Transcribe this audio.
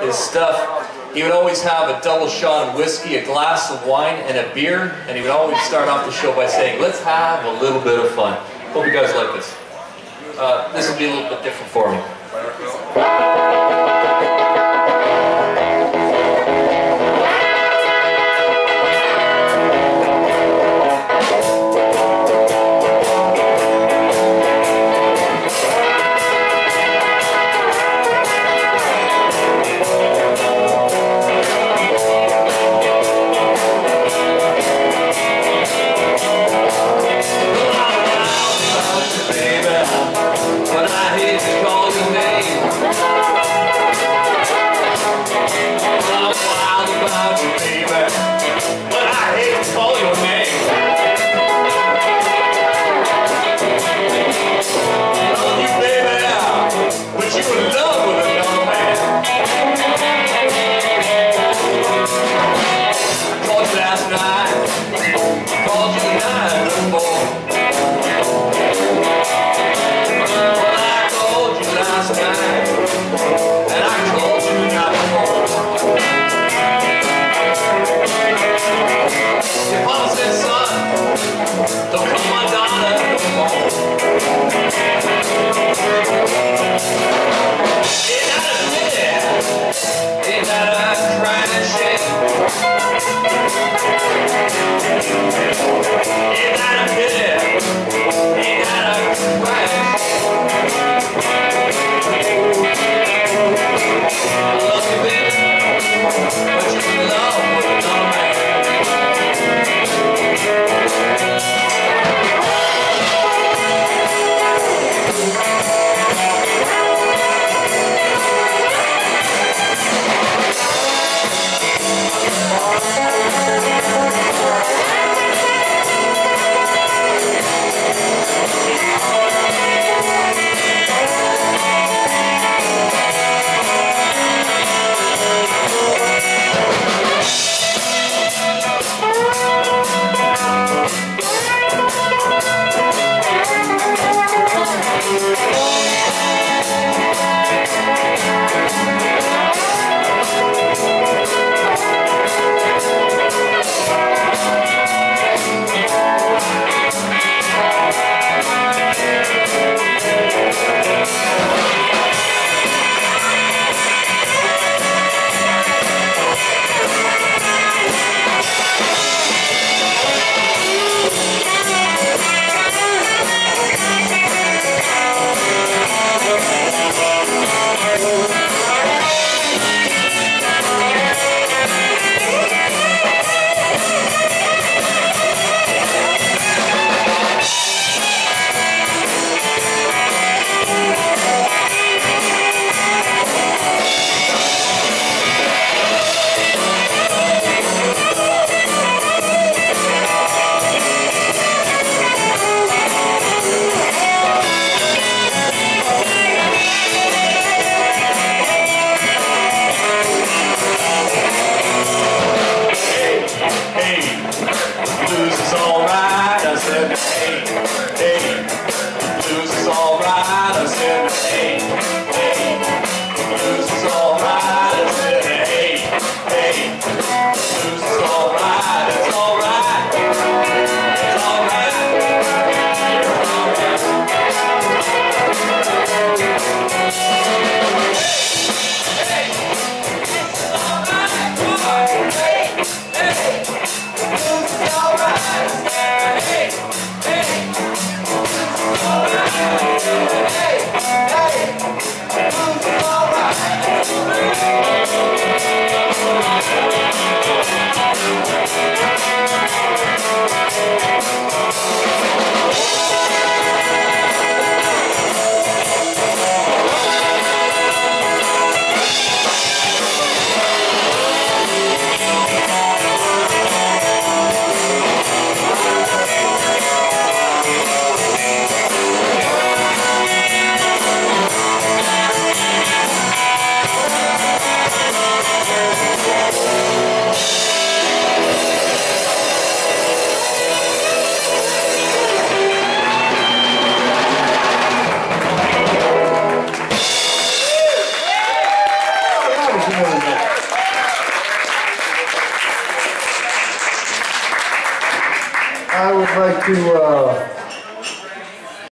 his stuff. He would always have a double shot of whiskey, a glass of wine, and a beer, and he would always start off the show by saying, let's have a little bit of fun. Hope you guys like this. Uh, this will be a little bit different for me. Like to uh,